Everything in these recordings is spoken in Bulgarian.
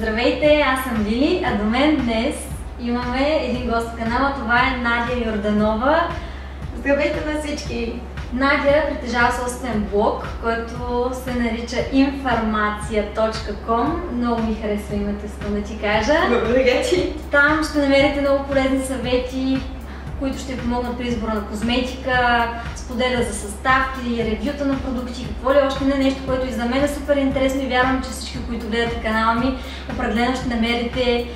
Здравейте, аз съм Лили, а до мен днес имаме един гост в канала. Това е Надя Йорданова. Здравейте на всички! Надя притежава собствен блог, който се нарича informaция.com. Много ми харесва името, искам да ти кажа. Благодаря ти! Там ще намерите много полезни съвети, които ще помогнат при избора на козметика, споделя за съставки, ревюта на продукти, какво ли още не нещо, което и за мен е супер интересно и вярвам, че всички, които гледате канала ми, определено ще намерите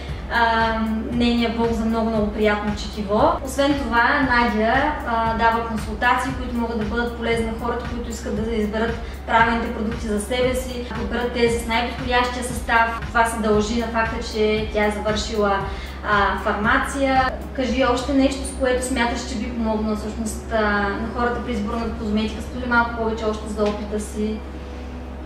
нейния блог за много-много приятно четиво. Освен това, Надя а, дава консултации, които могат да бъдат полезни на хората, които искат да изберат правилните продукти за себе си, да изберат тези с най-подходящия състав. Това се дължи на факта, че тя е завършила а, фармация. Кажи още нещо, с което смяташ, че би помогнало всъщност а, на хората при избора на козметика. Сподели малко повече още за опита си.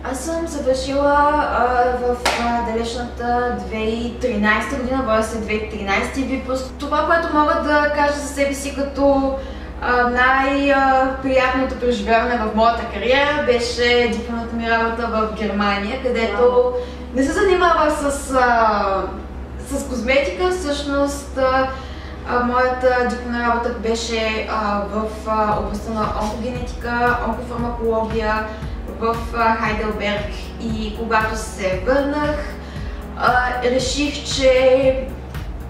Аз съм завършила а, в а, далечната 2013 година, боя се 2013 випуск. Това, което мога да кажа за себе си като най-приятното преживяване в моята кариера беше дипломната ми работа в Германия, където не се занимава с, а, с козметика, всъщност а, моята дипломна работа беше а, в областта на онкогенетика, онкофармакология, в Хайделберг и когато се върнах, реших, че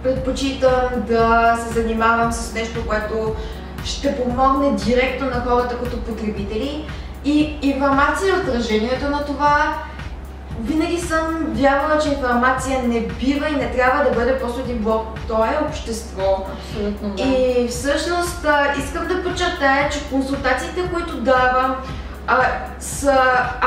предпочитам да се занимавам с нещо, което ще помогне директно на хората като потребители. И информация е отражението на това. Винаги съм вярвала, че информация не бива и не трябва да бъде просто един блок. То е общество. Абсолютно да. И всъщност искам да подчертая, че консултациите, които давам, а, са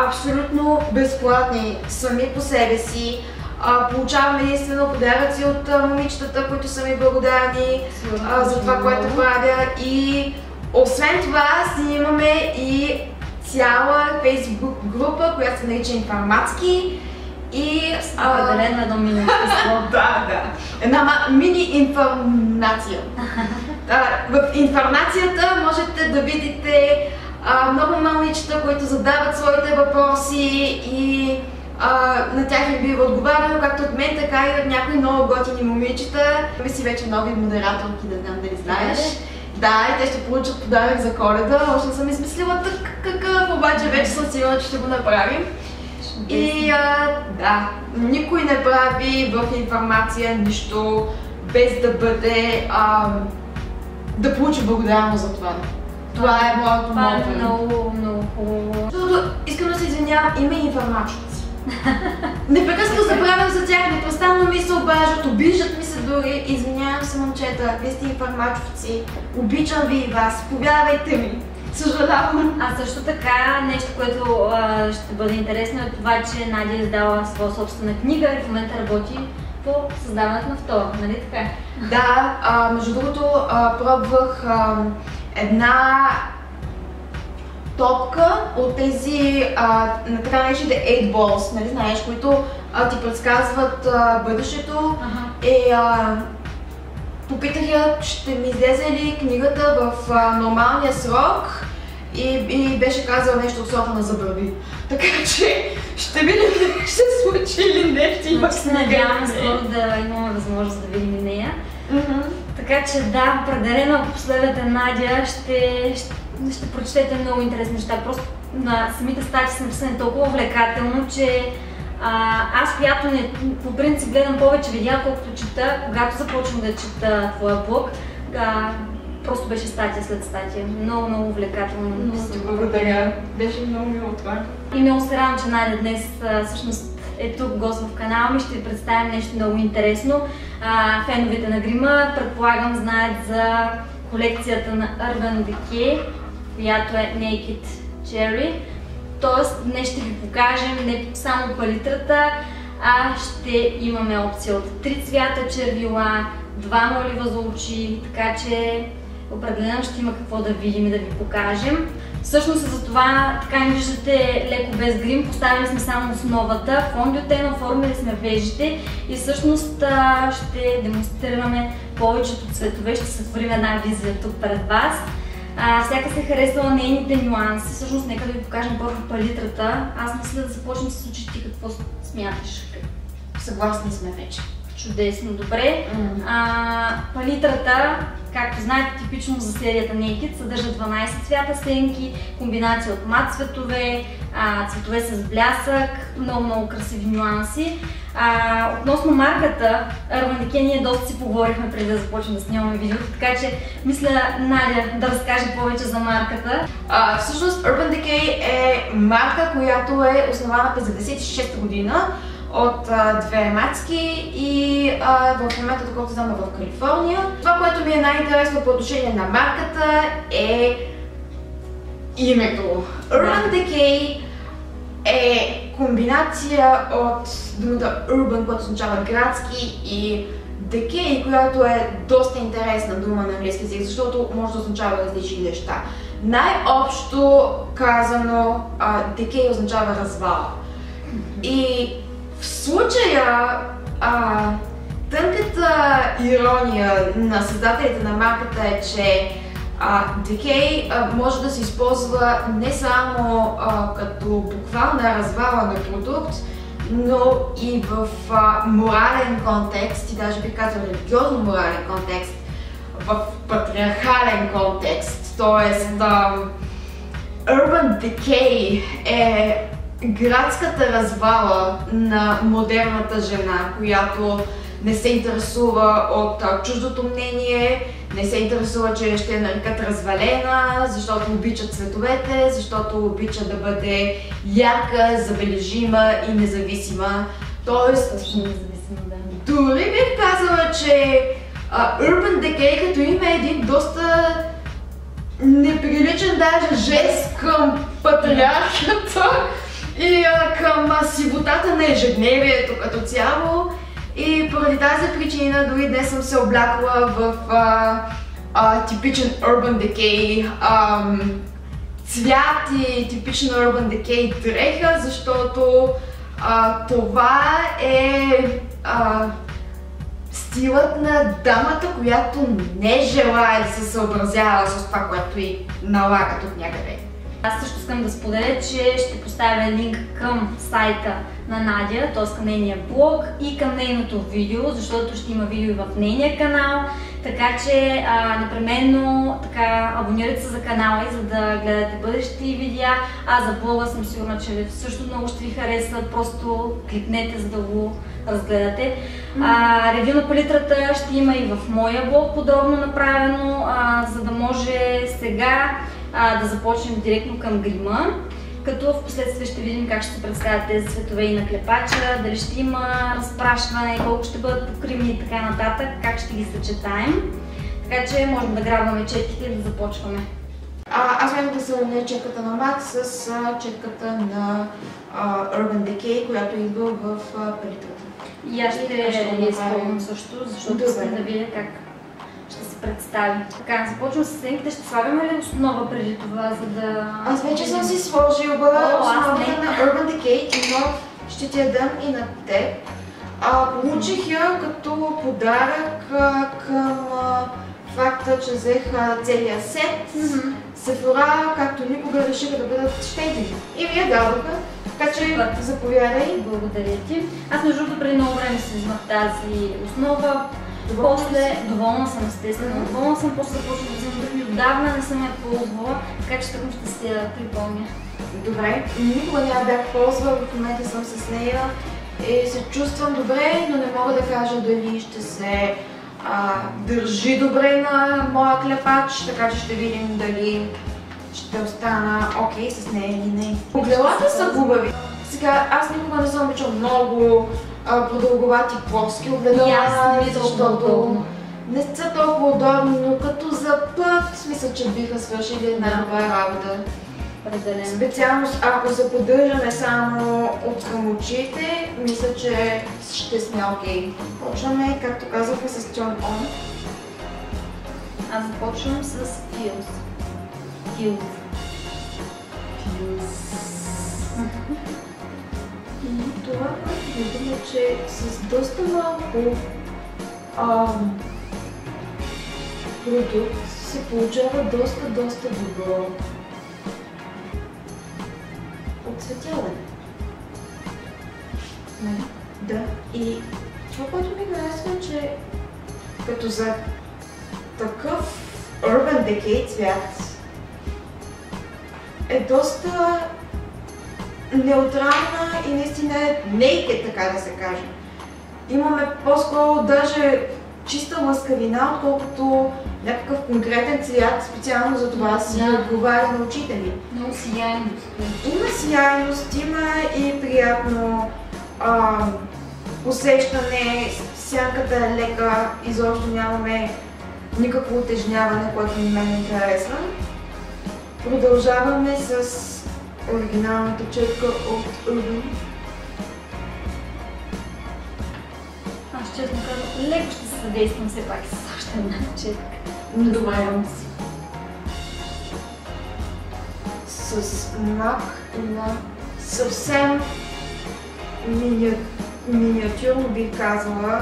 абсолютно безплатни сами по себе си. А, получавам единствено подаръци от а, момичетата, които са ми благодарни а, за това, което правя. И освен това си имаме и цяла фейсбук група, която се нарича Информатски. И... Определено едно мини Да, да. Една мини информация. в информацията можете да видите много момичета, които задават своите въпроси и а, на тях им бива отговаряно, както от мен, така и от някои много готини момичета. Ви си вече нови модераторки, да знам дали знаеш. Да, и те ще получат подарък за коледа. Още съм измислила так какъв, обаче вече съм сигурна, че ще го направим. И а, да, никой не прави в информация нищо без да бъде а, да получи благодарност за това. Това е моето Това е много, много хубаво. Защото искам да се извинявам, има и информачници. Непрекъснато забравям за тях, непрестанно ми се обаждат, обиждат ми се дори. Извинявам се, момчета, вие сте информачовци. Обичам ви и вас, повярвайте ми. Съжалявам. А също така, нещо, което а, ще бъде интересно е това, че Надя е издала своя собствена книга и в момента работи по създаването на втора, нали така? Да, а, между другото, а, пробвах една топка от тези, а, на така наречените 8 balls, нали знаеш, които а, ти предсказват а, бъдещето. Ага. И а, попитах я, ще ми излезе ли книгата в а, нормалния срок и, и беше казала нещо от сорта на забрави. Така че ще видим дали ще случи или не, ще има Значи се надяваме скоро да имаме възможност да видим нея. Така че да, определено ако последвате Надя, ще, ще, ще прочетете много интересни неща. Просто на самите стати са написани толкова увлекателно, че а, аз, която не, по принцип гледам повече видеа, колкото чета, когато започвам да чета твоя блог, а, просто беше статия след статия. Много, много увлекателно. Много ти благодаря. Беше много мило това. И много се радвам, че Надя днес а, всъщност е тук гост в канала ми. Ще ви представим нещо много интересно. А, феновете на грима, предполагам, знаят за колекцията на Urban Decay, която е Naked Cherry. Тоест, днес ще ви покажем не само палитрата, а ще имаме опция от три цвята червила, два олива за очи, така че определено ще има какво да видим и да ви покажем. Всъщност за това, така ни виждате леко без грим, поставили сме само основата, фондиотена, оформили сме вежите и всъщност ще демонстрираме повечето цветове, ще сътворим една визия тук пред вас. Всяка се харесала нейните нюанси, всъщност нека да ви покажем първо палитрата. Аз мисля да започнем с очите, какво смяташ? Съгласни сме вече. Чудесно, добре. Mm. А, палитрата, както знаете, типично за серията Naked, съдържа 12 цвята сенки, комбинация от мат цветове, а, цветове с блясък, много, много красиви нюанси. А, относно марката, Decay ние доста си поговорихме преди да започнем да снимаме видеото, така че мисля Надя да разкаже повече за марката. А, всъщност Urban Decay е марка, която е основана през 96 година от а, две мацки и а, в момента, доколкото знам, е в Калифорния. Това, което ми е най-интересно по отношение на марката е името. Urban Decay е комбинация от думата urban, което означава градски и decay, която е доста интересна дума на английски език, защото може да означава различни неща. Най-общо казано, а, decay означава развал. И в случая, а, тънката ирония на създателите на марката е, че а, може да се използва не само а, като буквална развала на продукт, но и в а, морален контекст и даже би казал религиозно морален контекст, в патриархален контекст. А, Urban Decay е градската развала на модерната жена, която не се интересува от чуждото мнение, не се интересува, че ще я нарекат развалена, защото обича цветовете, защото обича да бъде ярка, забележима и независима. Тоест, независима, да. дори бих казала, че а, Urban Decay като име е един доста неприличен даже жест към патриархията и а, към сивотата на ежедневието като цяло. И поради тази причина дори днес съм се облякла в а, а, типичен Urban Decay ам, цвят и типична Urban Decay дреха, защото а, това е а, стилът на дамата, която не желая да се съобразява с това, което и налагат от някъде. Аз също искам да споделя, че ще поставя линк към сайта на Надя, т.е. към нейния блог и към нейното видео, защото ще има видео и в нейния канал. Така че а, непременно така, абонирайте се за канала и за да гледате бъдещи видеа. А за блога съм сигурна, че също много ще ви хареса. Просто кликнете, за да го разгледате. А, ревю на палитрата ще има и в моя блог подробно направено, а, за да може сега а, да започнем директно към грима, като в последствие ще видим как ще се представят тези цветове и на клепача, дали ще има разпрашване, колко ще бъдат покривни и така нататък, как ще ги съчетаем. Така че можем да грабваме четките и да започваме. А, аз мога да сравня четката на Max с а, четката на а, Urban Decay, която идва в а, палитрата. И аз ще ще направим. също, защото искам да видя как се представи. Така, започвам с сенките. Ще слагаме ли основа преди това, за да... Аз вече съм си сложила основата на Urban Decay, но ще ти я дам и на теб. А, получих я като подарък а, към а, факта, че взех целия сет. Мгм. Сефора, както никога, решиха да бъдат щедри. И ми я дадоха. Така че заповядай. Благодаря ти. Аз между другото преди много време си взимах тази основа. После, доволна съм естествено, доволна съм, после започнах да взимам други. Отдавна не съм я ползвала, така че тъкмо ще си я припомня. Добре, никога не я бях ползвала, в момента съм с нея и се чувствам добре, но не мога да кажа дали ще се а, държи добре на моя клепач, така че ще видим дали ще остана окей с нея или не. Огледалата са хубави. Сега, аз никога не съм обичал много продълговати плоски огледала, защото не са толкова удобни, но като за път, мисля, че биха свършили една добра работа. Определено. Специално ако се поддържаме само от към очите, мисля, че ще сме окей. Почваме, както казахме, с Turn On. Аз започвам с Fuse. Fuse. И това, което виждам е, че с доста малко продукт се получава доста, доста добро оцветяване. Нали? Да. И това, което ми харесва, е, че като за такъв Urban Decay цвят е доста неутрална и наистина е naked, така да се каже. Имаме по-скоро даже чиста лъскавина, отколкото някакъв конкретен цвят, специално за това си Да. отговаря на очите ми. Много сияйност. Има сияйност, има и приятно а, усещане, сянката е лека, изобщо нямаме никакво утежняване, което на мен ми харесва. Продължаваме с оригиналната четка от Urban. Аз честно казвам, леко ще се съдействам все пак с още една четка. Разбирам си. С мак на съвсем мини... миниатюрно бих казала.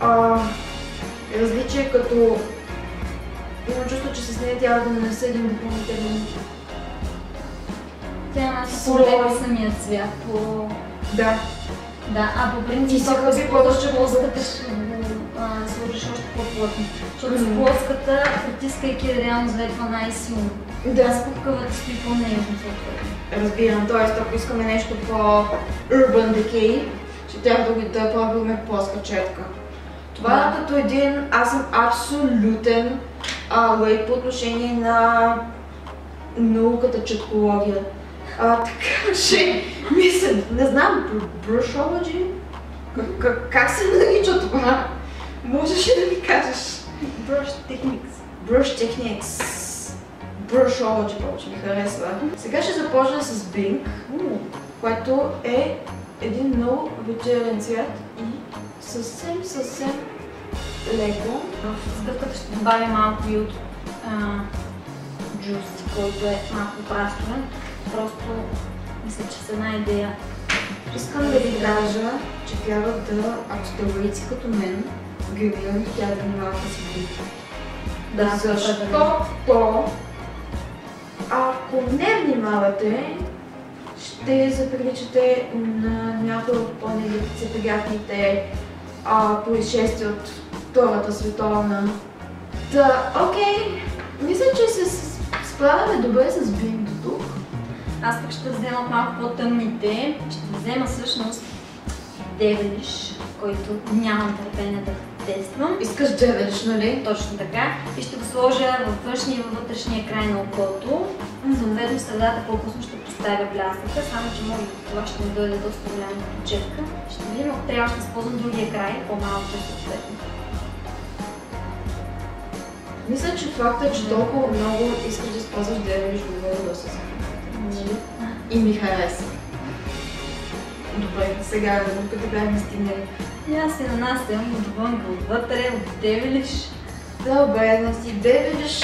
А, различие като имам чувство, че с нея трябва да нанеса един допълнителен. Тя полева самия цвят по... Да, Да, а по принцип, си ако хъби ползваш плоската, ще го а, сложиш още по-плътно. Защото с плоската, притискайки реално залетва най-силно. А да, с пупкавата стои по-нежно съответно. разбирам. Тоест, ако искаме нещо по-urban decay, ще трябва да, да пробваме плоска четка. Това Да. е като един, аз съм абсолютен а, лайк по отношение на науката четкология. А, така че, мисля, не знам, бр- brushology? Как, как, как се нарича това? Можеш ли да ми кажеш? Brush techniques. Brush Techniques. Brushology повече ми харесва. Сега ще започна с Bing, което е един много вечерен цвят и съвсем, съвсем леко. В сгъвката ще добавя малко и от джус, който е малко прастовен. Просто мисля, че с една идея. Искам да ви кажа, че трябва да, ако сте лаици като мен, гривирам тя да внимавате си Bing. Да, Защото ако не внимавате, ще заприличате на някои от по-нелицеприятните а, происшествия от Втората световна. Да, окей. Мисля, че се с- справяме добре с Бим. Аз пък ще взема малко по-тъмните. Ще взема всъщност Девелиш, който нямам търпение да тествам. Искаш девелиш, нали? Точно така. И ще го сложа във външния и във вътрешния край на окото. Съответно средата по-късно ще поставя блясъка, само че може би това ще ми дойде доста голяма почетка. Ще видим, ако трябва ще използвам другия край, по-малко съответно. Мисля, че факта, че толкова много искаш да използваш девелиш, говори доста Нали? И ми хареса. Добре, сега като бяхме стигнали. И аз си нанасям отвън, отвътре, от Девелиш Добре, да си девелиш.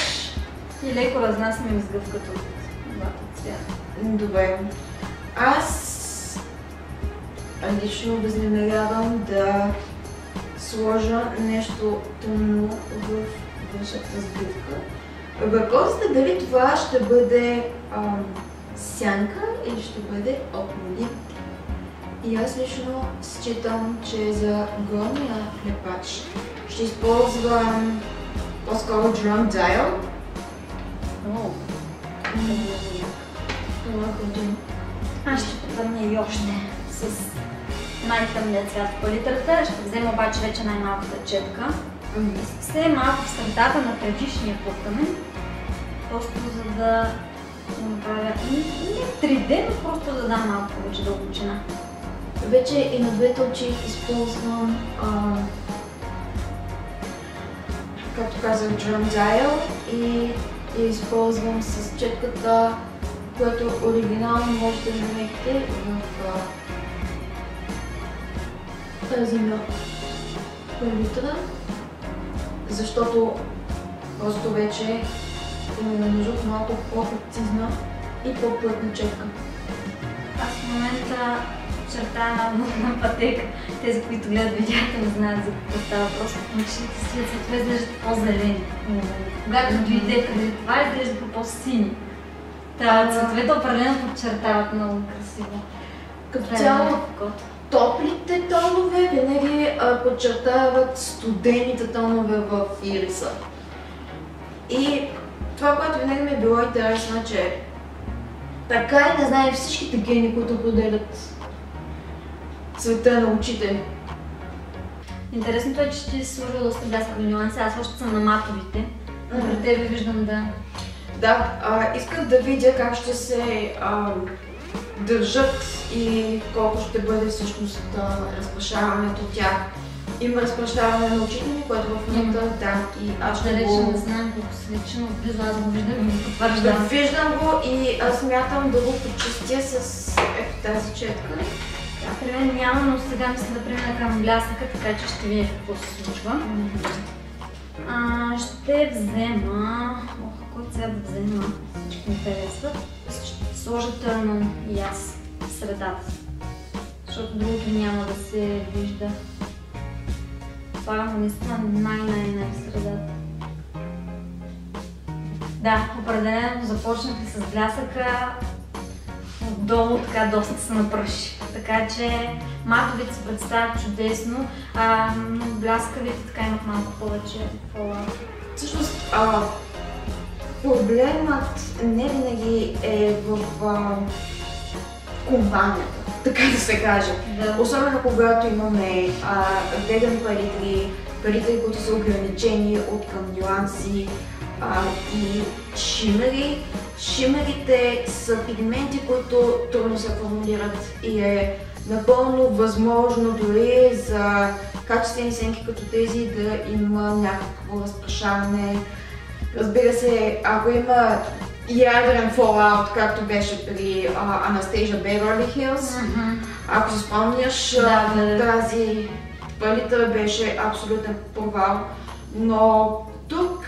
и леко разнасям и сгъвката от двата цвята. Добре. Аз лично възнамерявам да сложа нещо тъмно в външната сбивка. Въпросът е дали това ще бъде ам, сянка или ще бъде окмолит. И аз лично считам, че за горния клепач ще използвам по-скоро drum dial. Аз ще потъмня и още с най-тъмния цвят в палитрата. Ще взема обаче вече най-малката четка. Все малко в средата на предишния потъмен. Просто за да направя не 3D, но просто да дам малко повече дълбочина. Вече и на двете очи използвам, а, както казах, dial и я използвам с четката, която оригинално можете да намерите в а, тази на защото просто вече имаме нужда от малко по-прецизна и по-плътна четка. Аз в момента чертая водна пътека. Тези, които гледат видеята, не знаят за какво става въпрос. Мъчните си цветове изглеждат по-зелени. Когато дойде преди това, изглеждаха по-сини. Та А. цветовете определено подчертават много красиво. Като е цяло топлите тонове винаги подчертават студените тонове в ириса. И това, което винаги ми е било интересно, е, че така и не знае всичките гени, които поделят света на очите. Интересното е, че ти си сложила доста бляскави нюанси, аз още съм на матовите. Но при тебе виждам да... Да, а, исках да видя как ще се а, държат и колко ще бъде всъщност разпашаването тях. Има разпръщаване на очите ми, което в момента да, и аз ще го... не знам колко се личи, но близо аз го виждам и потвърждам. виждам го и аз смятам да го почистя с ето тази четка. Да, при мен няма, но сега мисля да премина към блясъка, така че ще видя какво се случва. А, ще взема... Ох, кой сега да взема? Всички ми харесват. Ще сложа търно и аз в средата. Защото другото няма да се вижда. Слагам наистина най-най-най средата. Да, определено започнах ли с блясъка, отдолу така доста се напръши. Така че матовите се представят чудесно, а, бляскавите така имат малко повече fallout. Всъщност, проблемът не винаги е в а, компанията, така да се каже. Да. Особено когато имаме а, веган палитри, палитри, които са ограничени от към нюанси а, и шимери. Шимерите са пигменти, които трудно се формулират и е напълно възможно дори за качествени сенки като тези да има някакво разпрашаване. Разбира се, ако има ядрен fallout, както беше при а, Beverly Hills, Мгм. ако си спомняш, Да, а, да. тази палитра беше абсолютен провал, но тук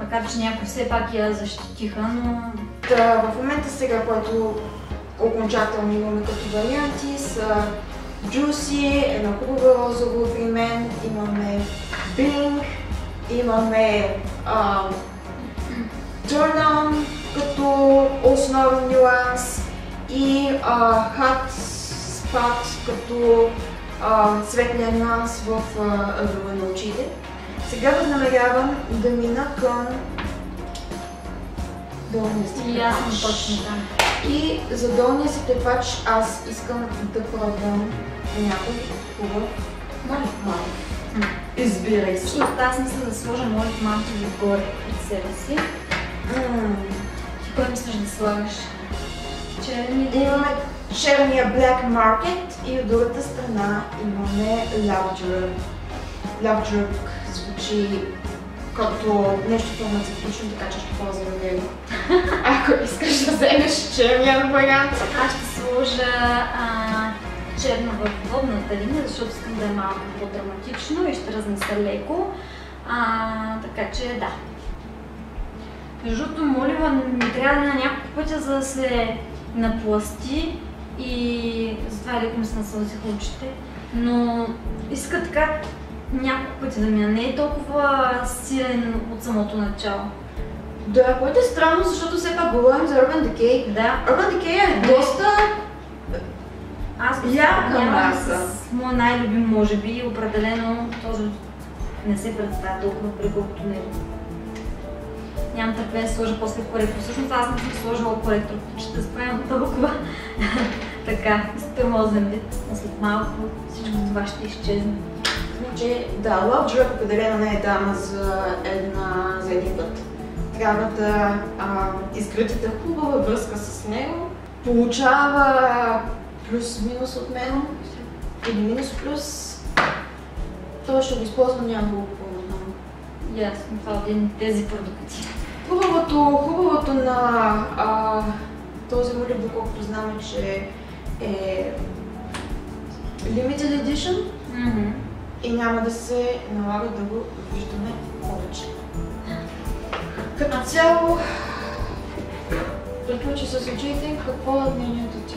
Макар, че някои все пак я защитиха, но да, в момента сега, който окончателно имаме като варианти са Juicy, едно хубаво розово при мен, имаме Bing, имаме а, Turn On като основен нюанс и Hot Spot като а, светлия нюанс в ъгъла на очите. Сега възнамерявам да мина към долния си и аз съм точно там. И за долния си клепач аз искам да пробвам някой хубав Моля. мал. М. Избирай си. Всъщност аз мисля да сложа моите малки отгоре пред себе си. Ти кой мислиш да слагаш? Черни Имаме черния Black Market и от другата страна имаме Lovejoy. Lovejoy звучи като нещо фармацевтично, така че ще ползвам него. Ако искаш да вземеш черния вариант. Аз ще сложа а, черно в водната линия, защото искам да е малко по-драматично и ще разнеса леко. А, така че да. Между другото, молива ми трябва на няколко пътя, за да се напласти и затова леко ми се насълзиха очите. Но иска така няколко пъти да мина. Не е толкова силен от самото начало. Да, което е странно, защото все пак говорим за Urban Decay. Да, Urban Decay е доста Аз Ярка сравнявам маса. моя най-любим, може би, определено този не се представя толкова добре, колкото него. Нямам търпение да сложа после коректор. Всъщност аз не съм сложила коректор, че ще спрям толкова. така, изтърмозен вид. Но след малко всичко това ще изчезне. Значи, да, Lovejoy определено не е дама за, една, за един път. Трябва да а, изградите хубава връзка с него. Получава плюс-минус от мен. Или минус-плюс. Той ще го използвам няколко. Ясно, това е един тези продукти. Хубавото, хубавото на а, този молив, доколкото знаме, че е limited edition Мгм. и няма да се налага да го виждаме повече. Като цяло, приключи с очите, какво е мнението ти?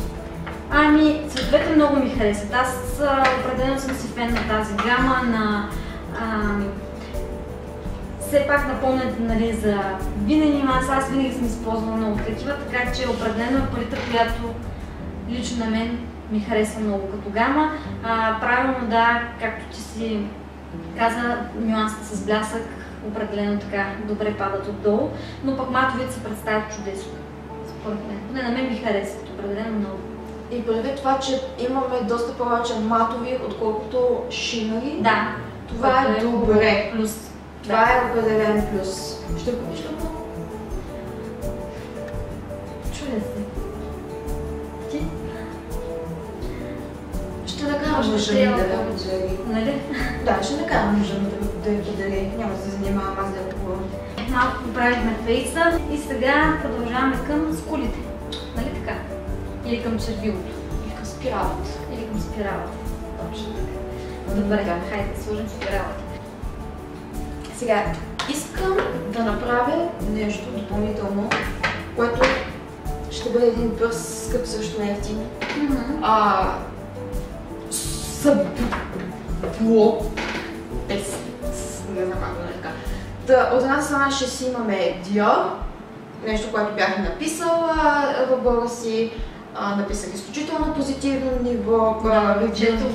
Ами, цветовете много ми харесват. Аз определено съм си фен на тази гама, на... А, все пак напомнят нали, за винени маса. Аз винаги съм използвала много такива, така че определено е палитра, която лично на мен ми харесва много като гама. А, правилно да, както ти си каза, нюансите с блясък определено така добре падат отдолу, но пък матовите се представят чудесно. Според мен. Поне на мен ми харесват определено много. И предвид това, че имаме доста повече матови, отколкото шимари, Да, това е което добре. Плюс. Това е определен плюс. Ще го? Чудя се. Ти? Ще накарам мъжа ми да повече. подари. Нали? Да, ще накарам мъжа ми да, я подари. Няма да се занимавам аз да купувам. Малко поправихме фейса и сега продължаваме към скулите. Нали така? Или към червилото. И към спиралата. Или към спиралата. Точно така. Добре, хайде сложим спиралата. Сега, искам да направя нещо допълнително, което ще бъде един бърз, скъп също не ефтин. А, събло. Без. Не знам как да нарека. Та, от една страна ще си имаме Dior, нещо, което бях написала в блога си. А, написах изключително позитивно ниво. Бюджетов.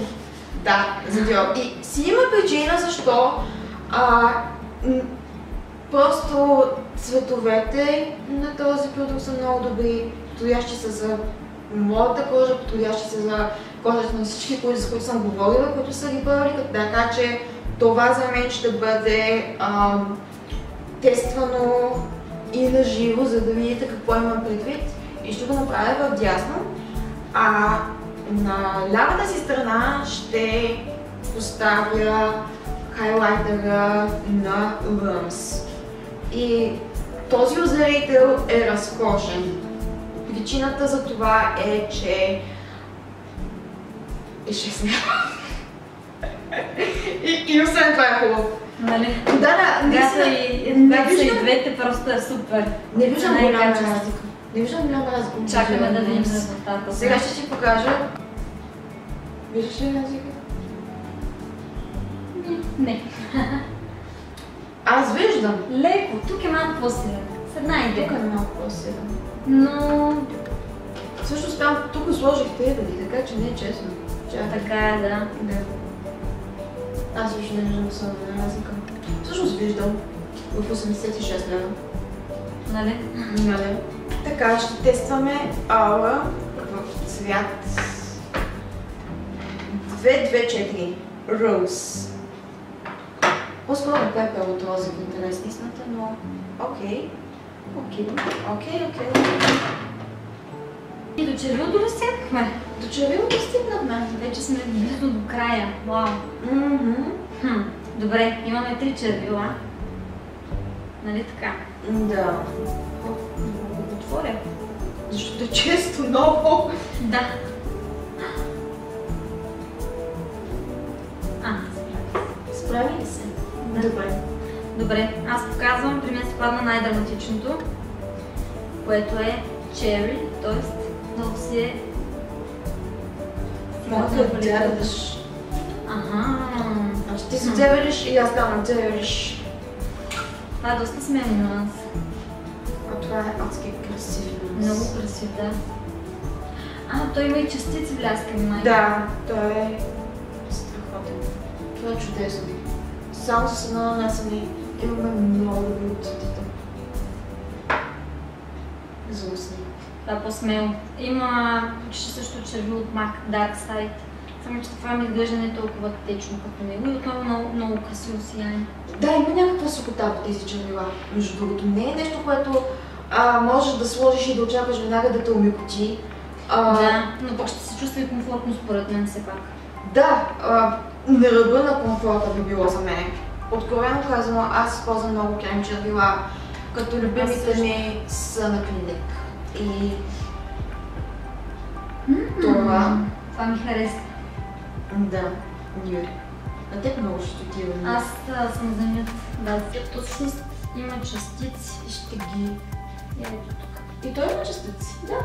Да, за Dior. И си има причина защо а, просто цветовете на този продукт са много добри, подходящи са за моята кожа, подходящи са за кожата на всички, които, с които съм говорила, които са ги правили, така че това за мен ще бъде а, тествано и на живо, за да видите какво имам предвид. И ще го направя в дясно. А на лявата си страна ще поставя хайлайтера на Lums. И този озарител е разкошен. Причината за това е, че е 6 и, и освен това е хубаво. Нали? Да, да, и, не са и виждам, двете, просто е супер. не виждам Цена и голяма разлика. Не виждам голяма разлика. Чакаме да видим резултата. Сега ще ти покажа. Виждаш ли разлика? Не. Аз виждам. Леко, тук е малко по-силен. С една Тук идея. е малко по-силен. Но Също там тук сложих трибали, така че не е честно. Чакай. така е, да. Да. Аз също не виждам особена разлика. Всъщност виждам в 86 лева. Нали? Нали? Така, ще тестваме аура в цвят 224 Rose. По-скоро пепел от рози в интерес на истината, но окей. Окей, окей, окей. И до червилото ли стигнахме? До червилото стигнахме. Вече сме близо до края. Вау. Хм. Добре, имаме три червила. Нали така? Да. Отворя. Защото е често много. Да. А, справи се. Справи ли се? Добре. Добре, аз показвам, при мен се падна най-драматичното, което е черри, т.е. много си е... Стигнал да дядаш. Ага, Значи ти се дзевериш и аз ставам дзевериш. това е доста сменен нюанс. А това е адски красив. Много красив, да. А, той има и частици бляскани, май. Да, той е страхотен. Това е чудесно. Само с едно нанасяне имаме много добри цветите. За устни. Това е по-смело. Има почти също черви от MAC Dark Side. Само, че това ми изглежда не толкова течно като него и отново много, много красиво сияние. Да, има някаква сухота в тези червила. Между другото, не е нещо, което а, можеш да сложиш и да очакваш веднага да те умикоти. А, Да, но пък ще се чувства и комфортно според мен все пак. Да, а, на ръба на комфорта би било за мен. Откровено казано, аз използвам много крем червила, като Аз любимите ми са на клиник. И това, Това ми харесва. да, Юри. На теб много ще отива. Аз а, съм за нюд. Да, всъщност има частици и ще ги... Ето тук. И той има частици. Да.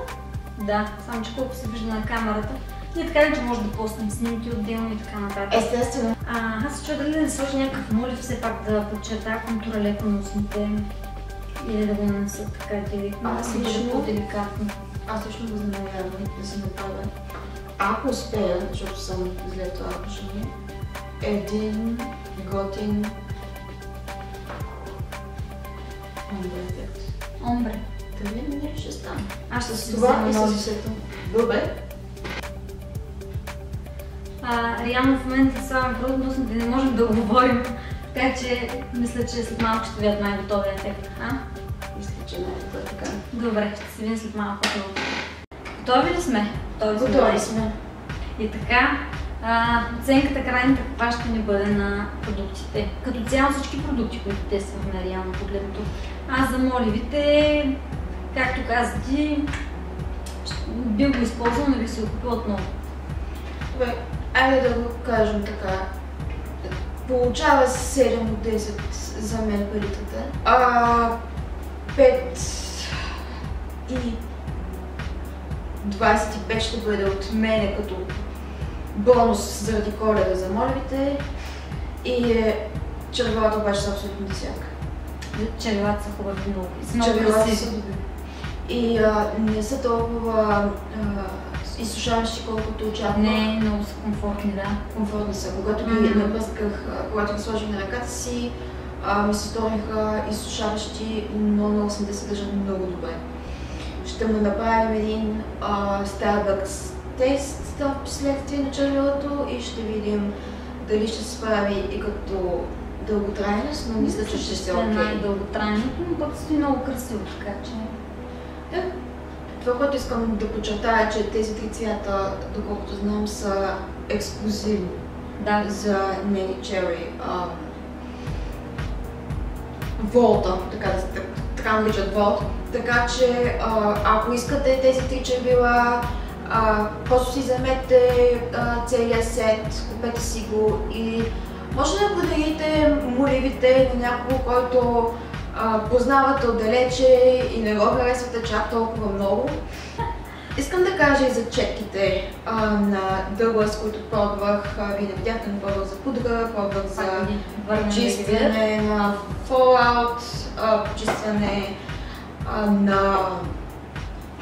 Да, само че колко се вижда на камерата. Ние така ли, че може да постнем снимки отделно и така нататък. Естествено. А, аз се чуя дали да не сложа някакъв молив все пак да подчертая контура леко на устните или да го нанеса така директно, Аз лично- по-деликатно. Аз лично възнамерявам да си направя ако успея, защото съм зле това отношение, един готин омбре ефект. Омбре. Дали не ще стане? Аз ще си Това и с сето. Добре. А, реално в момента само трудност да не можем да говорим. Така че мисля, че след малко ще видят най-готовия ефект. А? Мисля, че не е така. Добре, ще се видим след малко. Готови ли сме? Готови сме. Готови сме. И така, а, оценката крайната каква ще ни бъде на продуктите. Като цяло всички продукти, които тествахме реално погледнато. Аз за моливите, както каза ти, бил го използвал, но би се го купил отново. Добре, айде да го кажем така. Получава 7 от 10 за мен паритата. А, 5 и 25 ще бъде от мене като бонус заради коледа за молевите. И е, червилата обаче са абсолютно десятка. Червилата са хубави много. Червилата са добри. И а, не са толкова а, изсушаващи, колкото очаквах. Не, много са комфортни, да. комфортни са. Когато ги Мгм. напъсках, когато ги сложих на ръката си, а, ми се сториха изсушаващи, но много да се държат много добре. Ще му направим един а, Starbucks тест в последствие на червилото и ще видим дали ще се справи и като дълготрайност, но мисля, че ще се е окей. най-дълготрайното, но пък стои много красиво, така че... Това, което искам да подчертая, е, че тези три цвята, доколкото знам, са ексклюзивни. Да, за Cherry. ам, Волта, така да така наричат Волт. Така че, а, ако искате тези три червила, а, просто си вземете а, целия сет, купете си го и може да подарите моливите на някого, който а, познавате отдалече и не го харесвате чак толкова много. Искам да кажа и за четките а, на Douglas, които пробвах. Вие не видяхте, но пробвах за пудра, пробвах за видят. почистване на Fallout, а, почистване а, на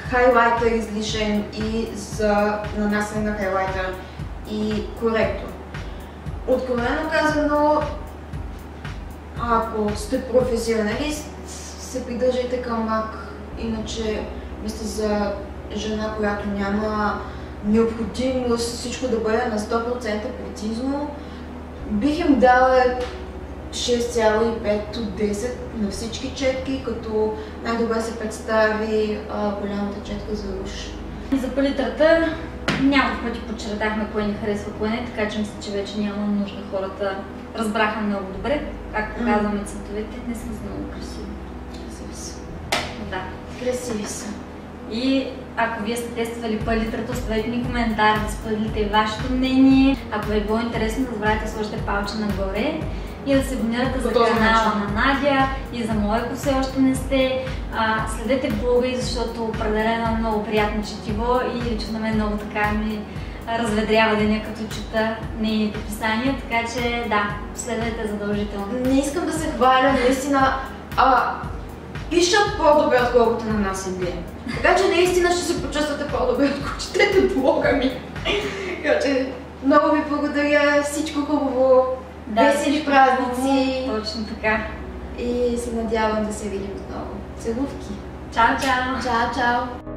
хайлайтер излишен и за нанасяне на хайлайтер и коректор. Откровено казано, ако сте професионалист, се придържайте към мак, иначе мисля за жена, която няма необходимост всичко да бъде на 100% прецизно, бих им дала 6,5 от 10 на всички четки, като най-добре се представи а, голямата четка за руш. За палитрата няколко пъти подчертахме кое ни харесва, кое не, така че мисля, че вече няма нужда. Хората разбраха много добре. Както казваме, цветовете не са много красиви. Красиви са. Да. Красиви са. И ако вие сте тествали палитрата, оставете ми коментар, да споделите вашето мнение. Ако ви е било интересно, да забравяйте да сложите палче нагоре и да се абонирате за канала начин. на Надя и за моя, ако все още не сте. А, следете блога и защото определено е много приятно четиво и лично на мен много така ми разведрява деня, като чета нейните писания, така че да, следвайте задължително. Не искам да се хваля, наистина. А, пишат по-добре, отколкото на нас им гледам. Така че наистина ще се почувствате по-добре, ако четете блога ми. Така че много ви благодаря, всичко хубаво, весели празници Точно така. и се надявам да се видим отново. Целувки! Чао, чао! Чао, чао!